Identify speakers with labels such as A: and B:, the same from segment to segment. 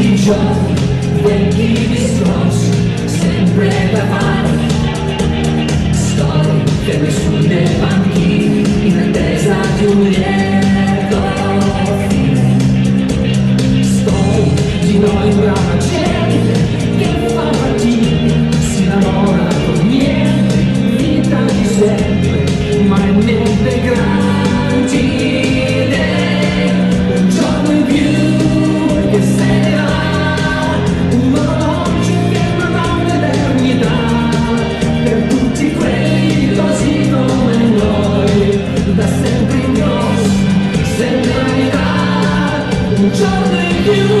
A: John, wielki wskocz, sempre davanti. Story, te le in attesa di un sẽ đưa ta cho tình yêu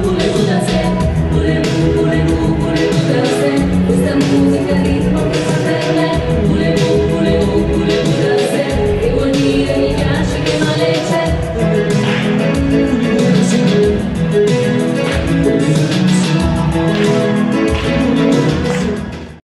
A: You.